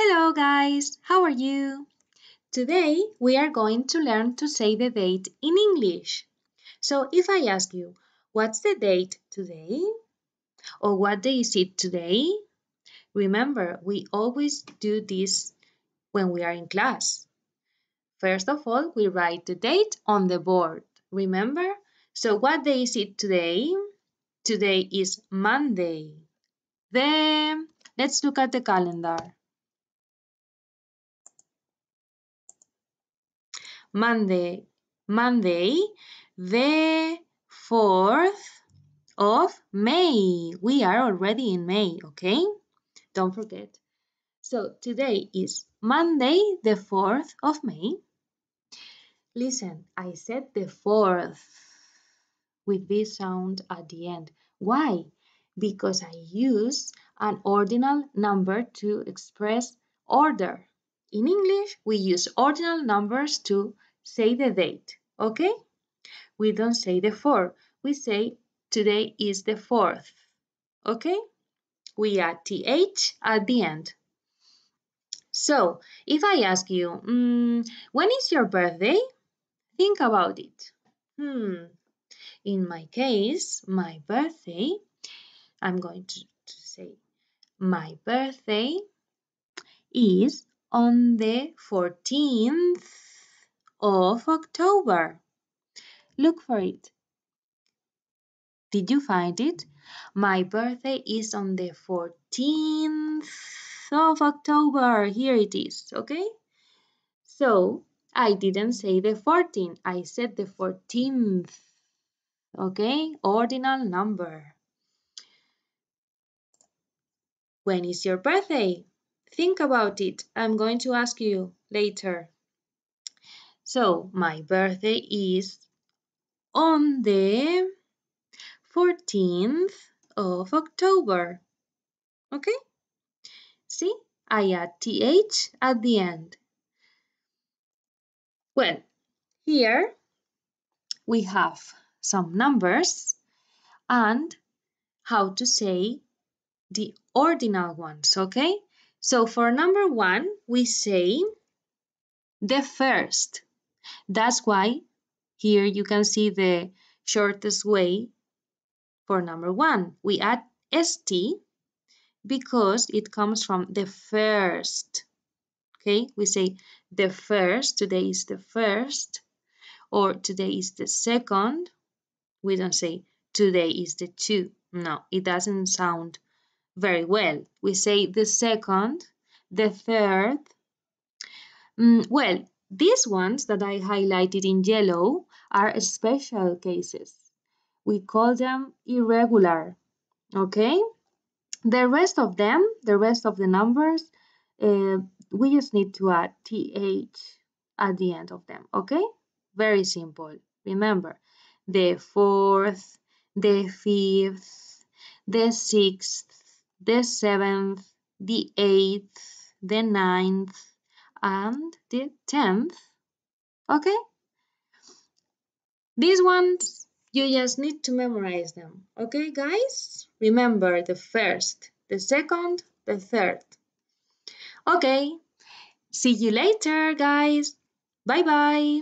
Hello guys, how are you? Today we are going to learn to say the date in English. So if I ask you, what's the date today? Or what day is it today? Remember, we always do this when we are in class. First of all, we write the date on the board. Remember? So what day is it today? Today is Monday. Then let's look at the calendar. Monday, Monday, the 4th of May. We are already in May, okay? Don't forget. So today is Monday, the 4th of May. Listen, I said the 4th with this sound at the end. Why? Because I use an ordinal number to express order. In English, we use ordinal numbers to say the date, okay? We don't say the 4. We say today is the 4th, okay? We add th at the end. So, if I ask you, mm, when is your birthday? Think about it. Hmm. In my case, my birthday, I'm going to, to say, my birthday is on the 14th of October. Look for it. Did you find it? My birthday is on the 14th of October. Here it is, okay? So, I didn't say the 14th, I said the 14th, okay? Ordinal number. When is your birthday? Think about it. I'm going to ask you later. So, my birthday is on the 14th of October. Okay? See, I add th at the end. Well, here we have some numbers and how to say the ordinal ones, okay? So for number one, we say the first. That's why here you can see the shortest way for number one. We add st because it comes from the first. Okay, we say the first, today is the first, or today is the second. We don't say today is the two. No, it doesn't sound very well. We say the second, the third. Mm, well, these ones that I highlighted in yellow are special cases. We call them irregular, okay? The rest of them, the rest of the numbers, uh, we just need to add th at the end of them, okay? Very simple. Remember, the fourth, the fifth, the sixth, the seventh, the eighth, the ninth, and the tenth. Okay? These ones, you just need to memorize them. Okay, guys? Remember the first, the second, the third. Okay, see you later, guys. Bye-bye.